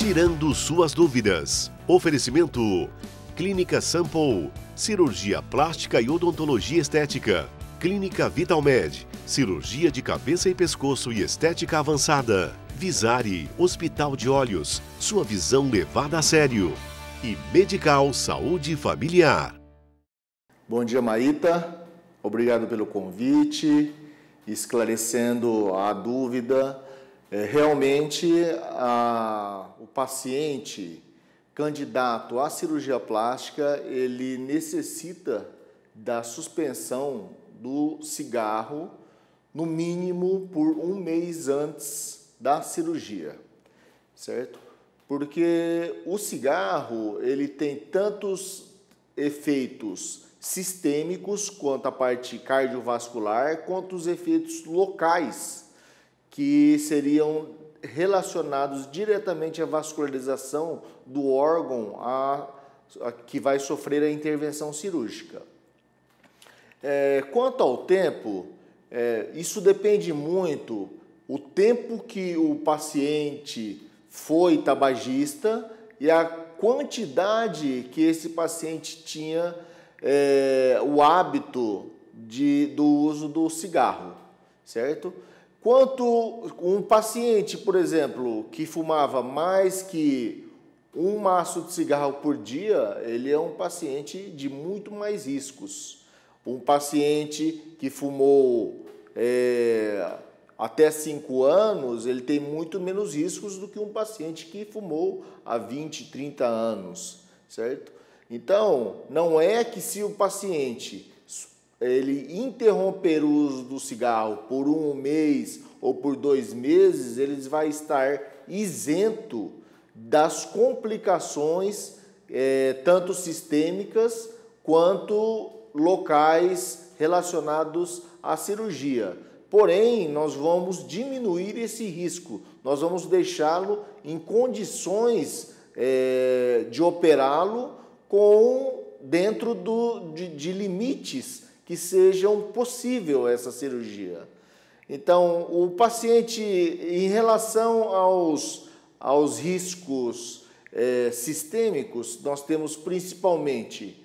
tirando suas dúvidas. Oferecimento: Clínica Sample, cirurgia plástica e odontologia estética. Clínica Vitalmed, cirurgia de cabeça e pescoço e estética avançada. Visari, Hospital de Olhos, sua visão levada a sério. E Medical Saúde Familiar. Bom dia, Maíta. Obrigado pelo convite, esclarecendo a dúvida. É, realmente, a, o paciente candidato à cirurgia plástica, ele necessita da suspensão do cigarro, no mínimo por um mês antes da cirurgia, certo? Porque o cigarro, ele tem tantos efeitos sistêmicos quanto a parte cardiovascular, quanto os efeitos locais que seriam relacionados diretamente à vascularização do órgão a, a que vai sofrer a intervenção cirúrgica. É, quanto ao tempo, é, isso depende muito o tempo que o paciente foi tabagista e a quantidade que esse paciente tinha é, o hábito de, do uso do cigarro, certo? Quanto um paciente, por exemplo, que fumava mais que um maço de cigarro por dia, ele é um paciente de muito mais riscos. Um paciente que fumou é, até 5 anos, ele tem muito menos riscos do que um paciente que fumou há 20, 30 anos, certo? Então, não é que se o paciente ele interromper o uso do cigarro por um mês ou por dois meses, ele vai estar isento das complicações, é, tanto sistêmicas quanto locais relacionados à cirurgia. Porém, nós vamos diminuir esse risco, nós vamos deixá-lo em condições é, de operá-lo com dentro do, de, de limites que sejam possível essa cirurgia. Então, o paciente, em relação aos, aos riscos é, sistêmicos, nós temos principalmente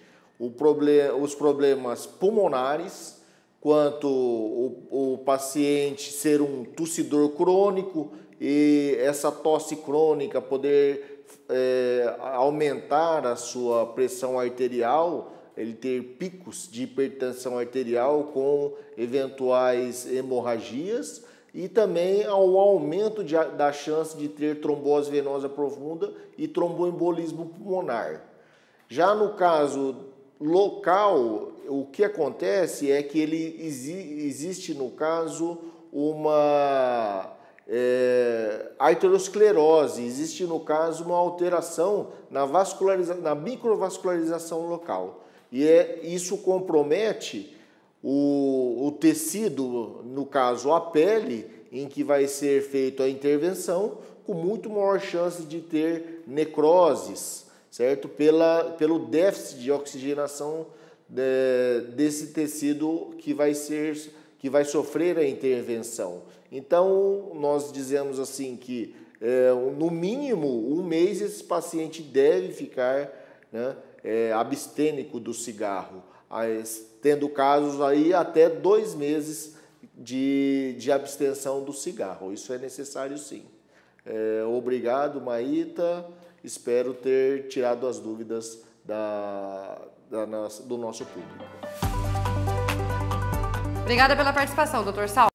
problem, os problemas pulmonares, quanto o, o paciente ser um tossidor crônico e essa tosse crônica poder é, aumentar a sua pressão arterial, ele ter picos de hipertensão arterial com eventuais hemorragias e também ao aumento de, da chance de ter trombose venosa profunda e tromboembolismo pulmonar. Já no caso local, o que acontece é que ele existe, no caso, uma é, arteriosclerose, existe, no caso, uma alteração na, vasculariza na microvascularização local. E é, isso compromete o, o tecido, no caso, a pele, em que vai ser feita a intervenção, com muito maior chance de ter necroses, certo? Pela, pelo déficit de oxigenação de, desse tecido que vai ser que vai sofrer a intervenção. Então nós dizemos assim que é, no mínimo um mês esse paciente deve ficar né, é, abstênico do cigarro, tendo casos aí até dois meses de, de abstenção do cigarro. Isso é necessário sim. É, obrigado, Maíta. Espero ter tirado as dúvidas da, da nossa, do nosso público. Obrigada pela participação, doutor Sal.